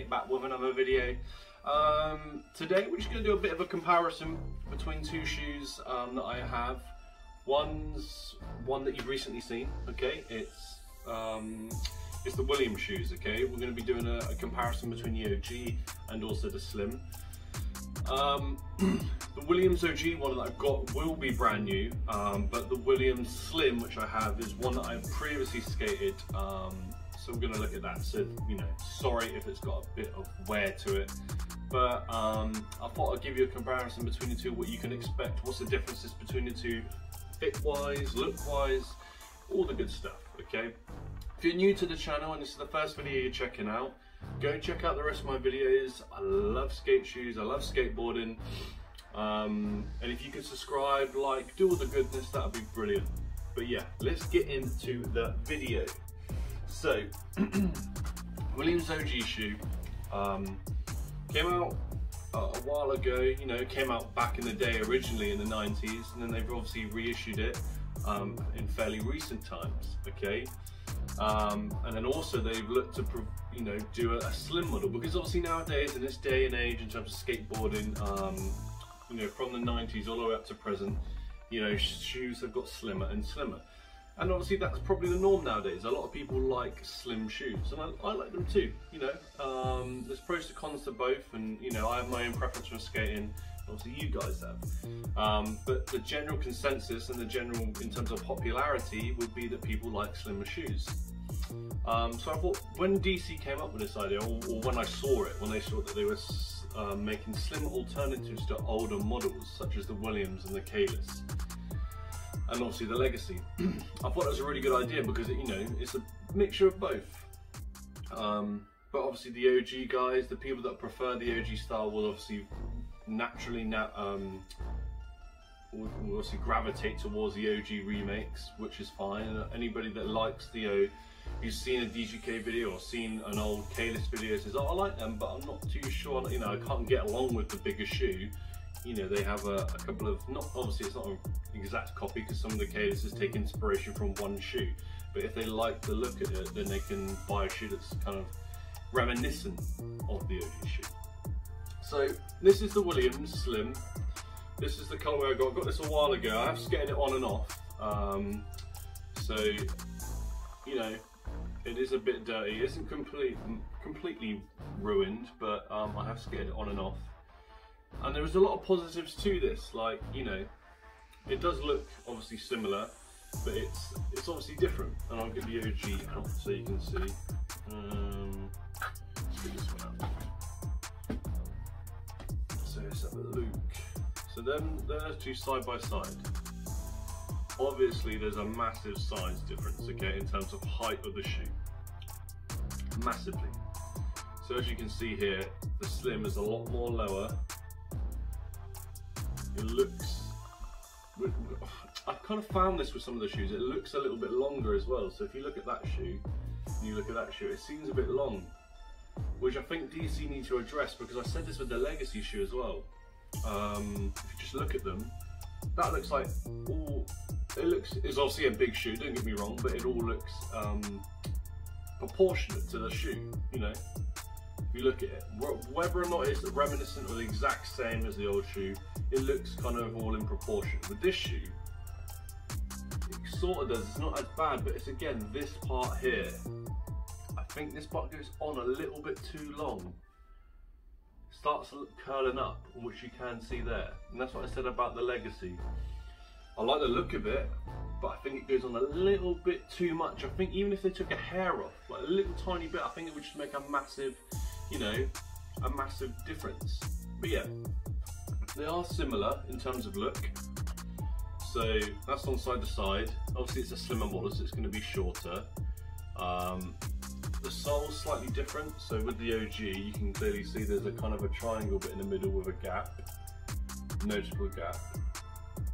Back with another video. Um, today we're just going to do a bit of a comparison between two shoes um, that I have. One's one that you've recently seen, okay? It's um, it's the Williams shoes, okay? We're going to be doing a, a comparison between the OG and also the Slim. Um, the Williams OG one that I've got will be brand new, um, but the Williams Slim, which I have, is one that I've previously skated. So we're going to look at that. So, you know, sorry if it's got a bit of wear to it, but um, I thought I'd give you a comparison between the two, what you can expect, what's the differences between the two, fit-wise, look-wise, all the good stuff, okay? If you're new to the channel and this is the first video you're checking out, go check out the rest of my videos. I love skate shoes, I love skateboarding. Um, and if you could subscribe, like, do all the goodness, that would be brilliant. But yeah, let's get into the video. So, Williams OG shoe um, came out uh, a while ago, you know, came out back in the day originally in the 90s, and then they've obviously reissued it um, in fairly recent times, okay? Um, and then also they've looked to, you know, do a, a, slim model because obviously nowadays in this day and age in terms of skateboarding, um, you know, from the 90s all the way up to present, you know, shoes have got slimmer and slimmer. And obviously that's probably the norm nowadays. A lot of people like slim shoes and I, I like them too, you know. Um, there's pros and cons to both and, you know, I have my own preference for skating obviously you guys have. Um, but the general consensus and the general, in terms of popularity, would be that people like slimmer shoes. Um, so I thought when DC came up with this idea, or, or when I saw it, when they saw that they were uh, making slim alternatives to older models, such as the Williams and the Kalis, and obviously the Legacy, I thought it was a really good idea because it, you know it's a mixture of both. Um, but obviously the OG guys, the people that prefer the OG style will obviously naturally na um, will, obviously gravitate towards the OG remakes, which is fine. Anybody that likes the O, who's seen a DGK video or seen an old Kalis video says, oh, I like them, but I'm not too sure, you know, I can't get along with the bigger shoe. You know, they have a, a couple of, not obviously it's not an exact copy because some of the Kalises take inspiration from one shoe. But if they like the look at it, then they can buy a shoe that's kind of reminiscent of the OG shoe. So this is the Williams Slim. This is the colorway I got. I got this a while ago. I have skated it on and off. Um, so, you know, it is a bit dirty. It isn't complete, completely ruined, but um, I have skated it on and off. And there is a lot of positives to this. Like, you know, it does look obviously similar, but it's it's obviously different. And I'll get the OG out so you can see. Um, Luke. So then there's two side by side. Obviously there's a massive size difference, okay, in terms of height of the shoe. Massively. So as you can see here, the slim is a lot more lower. It looks, I've kind of found this with some of the shoes, it looks a little bit longer as well. So if you look at that shoe, and you look at that shoe, it seems a bit long which I think DC need to address because I said this with the Legacy shoe as well. Um, if you just look at them, that looks like all, it looks, it's obviously a big shoe, don't get me wrong, but it all looks um, proportionate to the shoe, you know. If you look at it, whether or not it's reminiscent or the exact same as the old shoe, it looks kind of all in proportion. With this shoe, it sort of does, it's not as bad, but it's again, this part here, I think this part goes on a little bit too long starts curling up, which you can see there. And that's what I said about the Legacy. I like the look of it, but I think it goes on a little bit too much. I think even if they took a hair off, like a little tiny bit, I think it would just make a massive, you know, a massive difference. But yeah, they are similar in terms of look. So that's on side to side. Obviously it's a slimmer model, so it's going to be shorter. Um, the sole's slightly different, so with the OG you can clearly see there's a kind of a triangle bit in the middle with a gap, noticeable gap,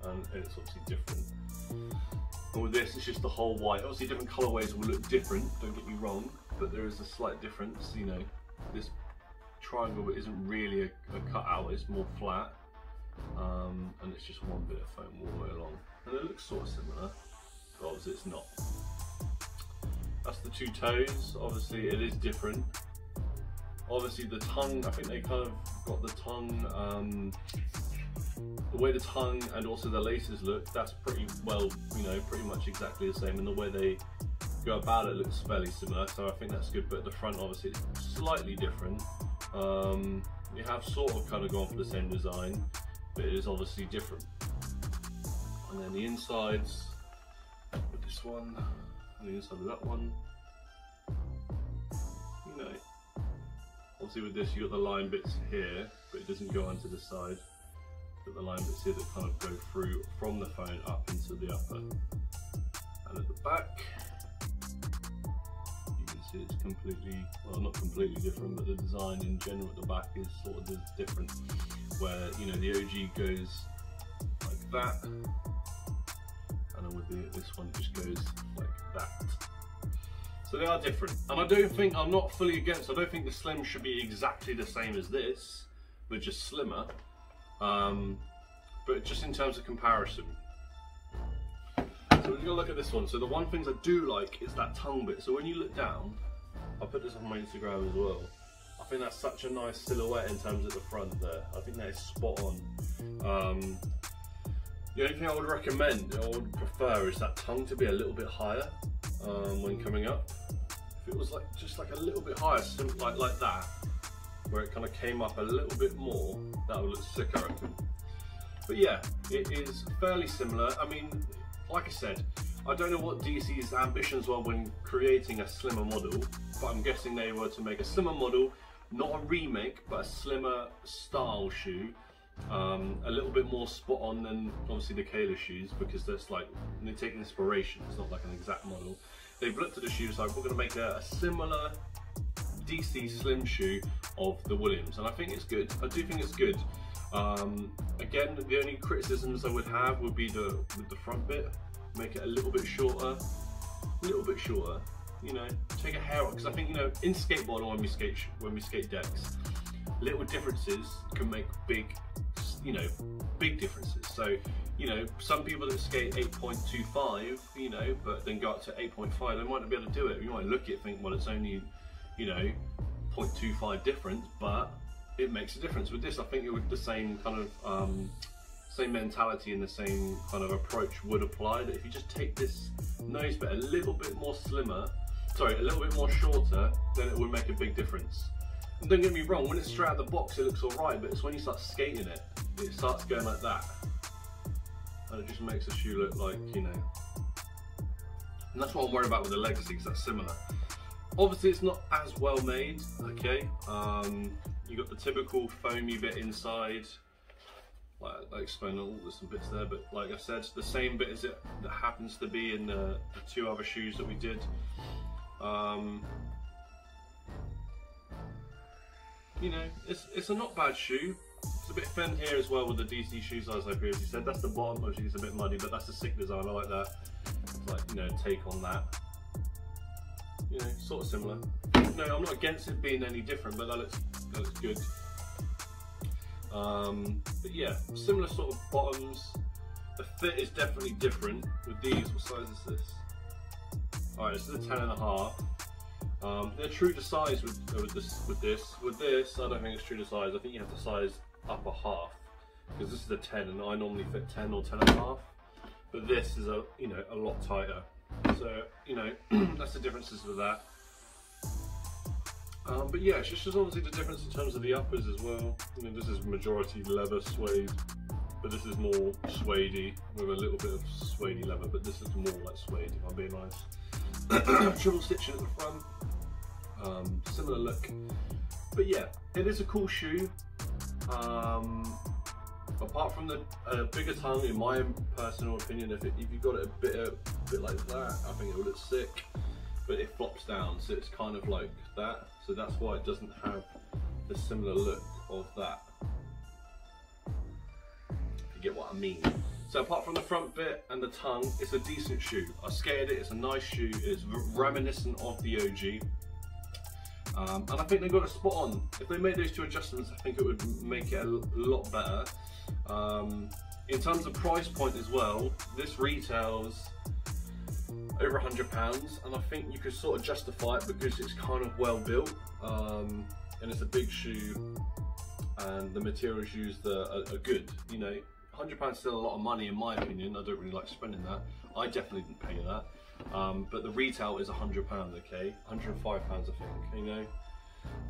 and it's obviously different. And with this it's just the whole white. Obviously different colorways will look different, don't get me wrong, but there is a slight difference, you know, this triangle isn't really a, a cutout, it's more flat, um, and it's just one bit of foam all the way along. And it looks sort of similar, but obviously it's not. That's the two toes. Obviously it is different. Obviously the tongue, I think they kind of got the tongue, um, the way the tongue and also the laces look, that's pretty well, you know, pretty much exactly the same. And the way they go about it looks fairly similar, so I think that's good. But the front obviously slightly different. Um, we have sort of kind of gone for the same design, but it is obviously different. And then the insides, with this one, and the inside of that one, you know, obviously with this you got the line bits here, but it doesn't go onto the side. Got the line bits here that kind of go through from the phone up into the upper. And at the back, it's completely, well not completely different, but the design in general at the back is sort of different. Where, you know, the OG goes like that, and then with the, this one just goes like that. So they are different. And I don't think, I'm not fully against, I don't think the Slim should be exactly the same as this, but just slimmer. Um, but just in terms of comparison, so we're gonna look at this one. So the one things I do like is that tongue bit. So when you look down, I'll put this on my Instagram as well. I think that's such a nice silhouette in terms of the front there. I think that is spot on. Um, the only thing I would recommend, or would prefer, is that tongue to be a little bit higher um, when coming up. If it was like just like a little bit higher, like like that, where it kind of came up a little bit more, that would look sick, I reckon. But yeah, it is fairly similar. I mean, like I said, I don't know what DC's ambitions were when creating a slimmer model, but I'm guessing they were to make a slimmer model, not a remake, but a slimmer style shoe. Um, a little bit more spot on than obviously the Kalis shoes because that's like they take inspiration. It's not like an exact model. They've looked at the shoes like we're going to make a, a similar DC slim shoe of the Williams, and I think it's good. I do think it's good. Um, again, the only criticisms I would have would be the with the front bit, make it a little bit shorter, a little bit shorter. You know, take a hair off because I think you know in skateboarding when we skate when we skate decks, little differences can make big, you know, big differences. So you know, some people that skate 8.25, you know, but then go up to 8.5, they might not be able to do it. You might look at it think, well, it's only, you know, 0.25 difference, but it makes a difference. With this, I think it would the same kind of um, same mentality and the same kind of approach would apply. That if you just take this nose bit a little bit more slimmer, sorry, a little bit more shorter, then it would make a big difference. And don't get me wrong, when it's straight out of the box, it looks all right, but it's when you start skating it, it starts going like that. And it just makes the shoe look like, you know. And that's what I'm worried about with the Legacy, because that's similar. Obviously, it's not as well made, okay? Um, you got the typical foamy bit inside. Like I explained, all there's some bits there, but like I said, the same bit as it that happens to be in the, the two other shoes that we did. Um, you know, it's it's a not bad shoe. It's a bit thin here as well with the DC shoes, as I previously said. That's the bottom, obviously it's a bit muddy, but that's a sick design. I like that. It's like you know, take on that. You know, sort of similar. No, I'm not against it being any different, but that looks good. Um, but yeah, similar sort of bottoms. The fit is definitely different with these. What size is this? Alright, this is a 10 and a half. Um, they're true to size with, uh, with this. With this, with this, I don't think it's true to size. I think you have to size up a half because this is a 10, and I normally fit 10 or 10 and a half. But this is a you know a lot tighter. So you know that's the differences with that. Um, but yeah, it's just obviously the difference in terms of the uppers as well. I mean, this is majority leather suede, but this is more suede with a little bit of suede leather, but this is more like suede if I'm being honest. Triple stitching at the front, um, similar look. But yeah, it is a cool shoe. Um, apart from the uh, bigger tongue, in my personal opinion, if, it, if you got it a bit, a bit like that, I think it would look sick but it flops down so it's kind of like that. So that's why it doesn't have the similar look of that. You get what I mean. So apart from the front bit and the tongue it's a decent shoe. I skated it it's a nice shoe. It's reminiscent of the OG um, and I think they got a spot on. If they made those two adjustments I think it would make it a lot better. Um, in terms of price point as well this retails over a hundred pounds and I think you could sort of justify it because it's kind of well built um, and it's a big shoe, and the materials used are, are, good. You know, hundred pounds is still a lot of money in my opinion. I don't really like spending that. I definitely didn't pay that. Um, but the retail is hundred pounds, okay, hundred and five pounds, I think. You know,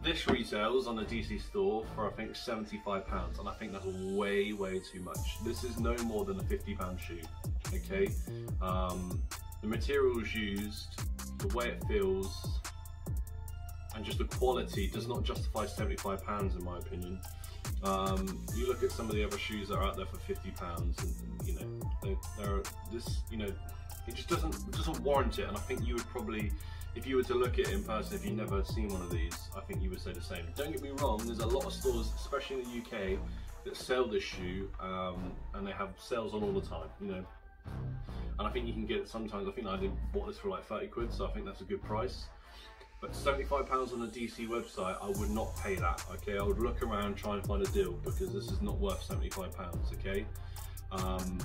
this retails on the DC store for I think seventy-five pounds, and I think that's way, way too much. This is no more than a fifty-pound shoe, okay. Um, the materials used, the way it feels, and just the quality does not justify 75 pounds in my opinion. Um, you look at some of the other shoes that are out there for 50 pounds and, and, you know, they, they're this, you know, it just doesn't, it doesn't warrant it. And I think you would probably, if you were to look at it in person, if you've never seen one of these, I think you would say the same. Don't get me wrong, there's a lot of stores, especially in the UK, that sell this shoe um, and they have sales on all the time, you know. And I think you can get it sometimes, I think I did bought this for like 30 quid, so I think that's a good price. But 75 pounds on the DC website, I would not pay that, okay? I would look around, try and find a deal because this is not worth 75 pounds, okay? Um,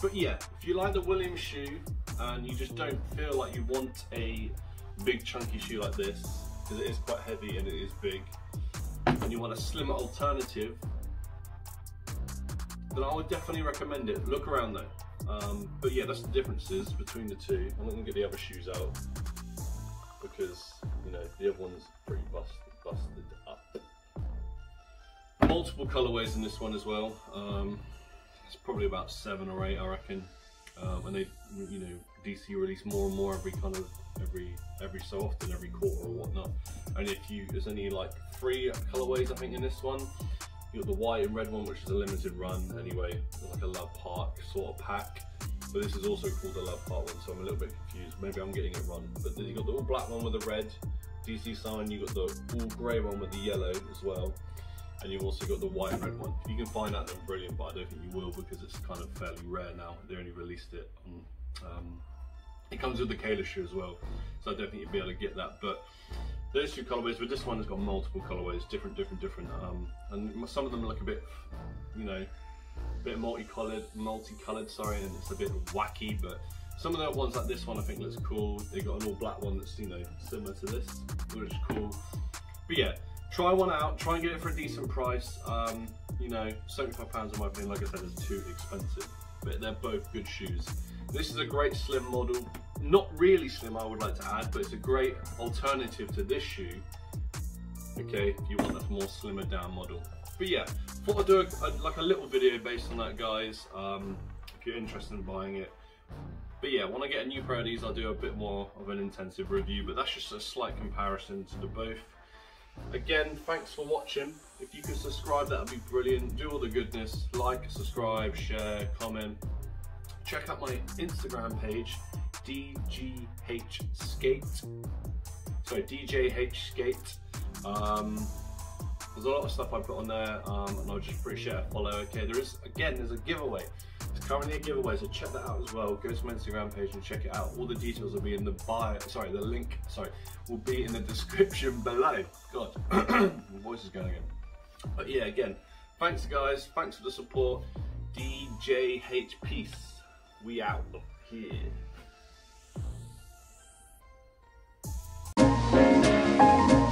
but yeah, if you like the Williams shoe and you just don't feel like you want a big chunky shoe like this, because it is quite heavy and it is big, and you want a slimmer alternative, then I would definitely recommend it. Look around though. Um, but yeah, that's the differences between the two. I'm not gonna get the other shoes out because you know the other one's pretty busted, busted up. Multiple colorways in this one as well. Um, it's probably about seven or eight, I reckon. Um, and they, you know, DC release more and more every kind of every every so often, every quarter or whatnot. And if you, there's only like three colorways I think in this one. You got the white and red one, which is a limited run anyway, like a Love Park sort of pack. But this is also called the Love Park one, so I'm a little bit confused. Maybe I'm getting it wrong. But then you got the all black one with the red DC sign, you got the all grey one with the yellow as well. And you've also got the white and red one. If you can find that, then brilliant, but I don't think you will because it's kind of fairly rare now. They only released it on, um, it comes with the Kalis shoe as well, so I don't think you'll be able to get that. But those two colorways, but this one has got multiple colorways, different, different, different. Um, and some of them look a bit, you know, a bit multicolored, multicolored, sorry, and it's a bit wacky, but some of the ones like this one I think looks cool. They got an all black one that's, you know, similar to this, which is cool. But yeah, try one out, try and get it for a decent price. Um, you know, 75 pounds in my opinion, like I said, is too expensive, but they're both good shoes. This is a great slim model. Not really slim, I would like to add, but it's a great alternative to this shoe. Okay, if you want a more slimmer down model. But yeah, thought I'd do a, like a little video based on that, guys. Um, if you're interested in buying it. But yeah, when I get a new pair of these, I'll do a bit more of an intensive review. But that's just a slight comparison to the both. Again, thanks for watching. If you could subscribe, that would be brilliant. Do all the goodness. Like, subscribe, share, comment. Check out my Instagram page, DGH Skate. Sorry, DJH Skate. Um, there's a lot of stuff I put on there, um, and I'll just appreciate a follow. Okay, there is again, there's a giveaway. It's currently a giveaway, so check that out as well. Go to my Instagram page and check it out. All the details will be in the bio. Sorry, the link. Sorry, will be in the description below. God, my voice is going again. But yeah, again, thanks guys. Thanks for the support. DJH Peace. We out here. Bye.